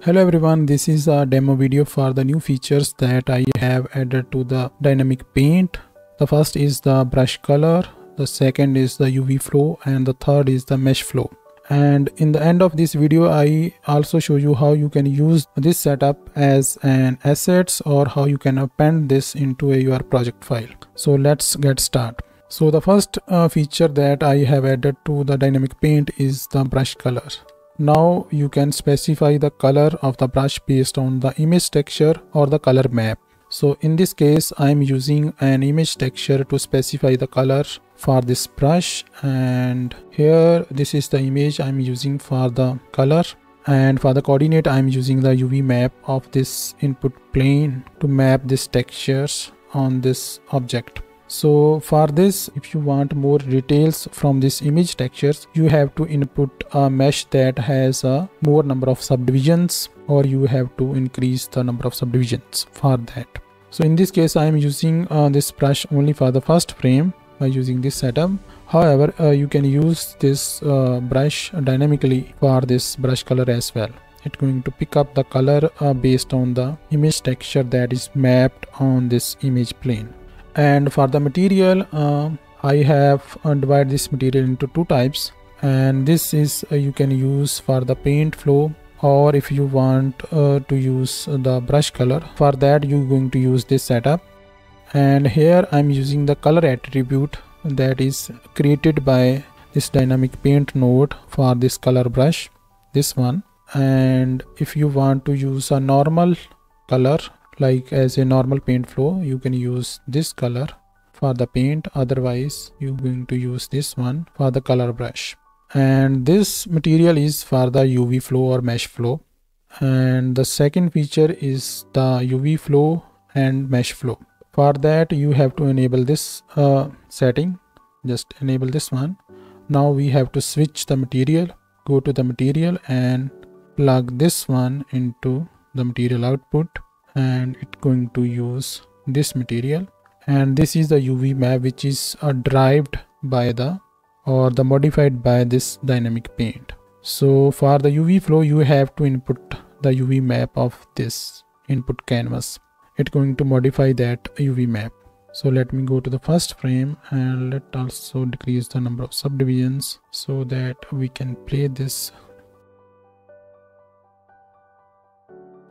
Hello everyone, this is a demo video for the new features that I have added to the dynamic paint. The first is the brush color, the second is the UV flow and the third is the mesh flow. And in the end of this video, I also show you how you can use this setup as an assets or how you can append this into a, your project file. So let's get started. So the first uh, feature that I have added to the dynamic paint is the brush color. Now you can specify the color of the brush based on the image texture or the color map. So in this case I am using an image texture to specify the color for this brush. And here this is the image I'm using for the color. And for the coordinate I'm using the UV map of this input plane to map these textures on this object so for this if you want more details from this image textures you have to input a mesh that has a more number of subdivisions or you have to increase the number of subdivisions for that. So in this case i am using uh, this brush only for the first frame by using this setup. However uh, you can use this uh, brush dynamically for this brush color as well. It's going to pick up the color uh, based on the image texture that is mapped on this image plane and for the material uh, I have uh, divided this material into two types. And this is uh, you can use for the paint flow or if you want uh, to use the brush color. For that you're going to use this setup. And here I'm using the color attribute that is created by this dynamic paint node for this color brush this one. And if you want to use a normal color like as a normal paint flow you can use this color. For the paint otherwise you're going to use this one for the color brush. And this material is for the UV flow or mesh flow. And the second feature is the UV flow and mesh flow. For that you have to enable this uh, setting. Just enable this one. Now we have to switch the material go to the material and plug this one into the material output and it's going to use this material. And this is the UV map which is uh, derived by the or the modified by this dynamic paint. So for the UV flow you have to input the UV map of this input canvas. It's going to modify that UV map. So let me go to the first frame and let also decrease the number of subdivisions so that we can play this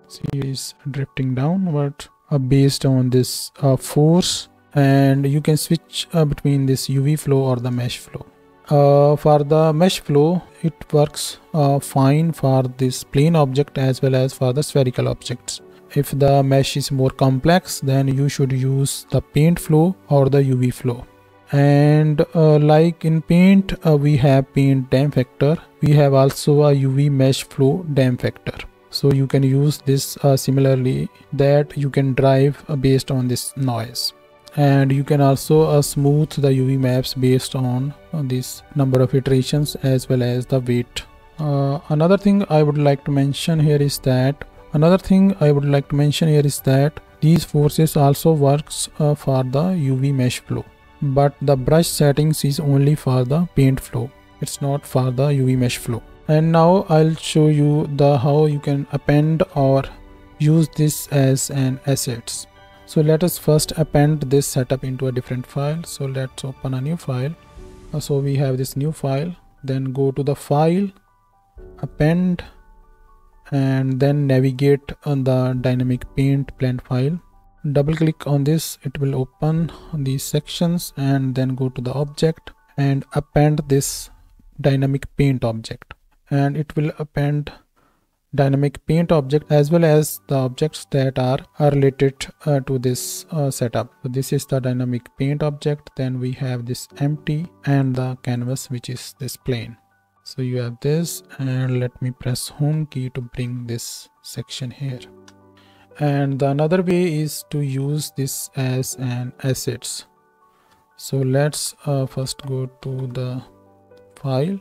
see is drifting downward uh, based on this uh, force and you can switch uh, between this UV flow or the mesh flow. Uh, for the mesh flow it works uh, fine for this plane object as well as for the spherical objects. If the mesh is more complex then you should use the paint flow or the UV flow. And uh, like in paint we have paint dam factor. We have also a UV mesh flow dam factor so you can use this uh, similarly that you can drive uh, based on this noise. And you can also uh, smooth the UV maps based on uh, this number of iterations as well as the weight uh, another thing I would like to mention here is that another thing I would like to mention here is that these forces also works uh, for the UV mesh flow. But the brush settings is only for the paint flow. It's not for the UV mesh flow and now I'll show you the how you can append or use this as an assets. So let us first append this setup into a different file. So let's open a new file. Uh, so we have this new file then go to the file append and then navigate on the dynamic paint blend file. Double click on this it will open these sections and then go to the object and append this dynamic paint object and it will append dynamic paint object as well as the objects that are, are related uh, to this uh, setup. So this is the dynamic paint object. Then we have this empty and the canvas which is this plane so you have this and let me press home key to bring this section here. And the another way is to use this as an assets. So let's uh, first go to the file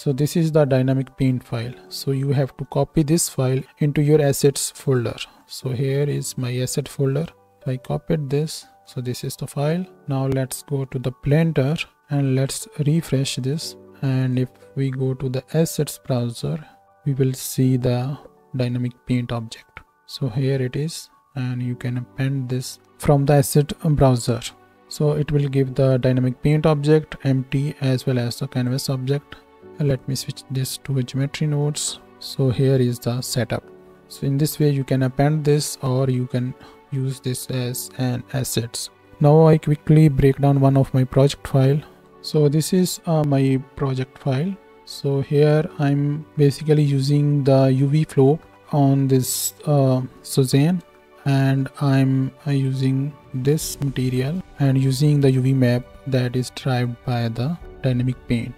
so this is the dynamic paint file. So you have to copy this file into your assets folder. So here is my asset folder. I copied this so this is the file. Now let's go to the blender and let's refresh this. And if we go to the assets browser we will see the dynamic paint object. So here it is. And you can append this from the asset browser. So it will give the dynamic paint object empty as well as the canvas object let me switch this to geometry nodes. So here is the setup. So in this way you can append this or you can use this as an assets. Now i quickly break down one of my project file. So this is uh, my project file. So here i'm basically using the uv flow on this uh, Suzanne and I'm uh, using this material and using the UV map that is derived by the dynamic paint.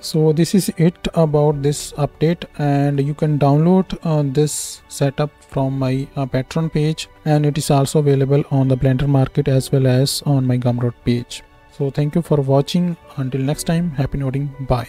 So this is it about this update and you can download uh, this setup from my uh, Patreon page and it is also available on the Blender market as well as on my Gumroad page. So thank you for watching. Until next time, happy noding. Bye.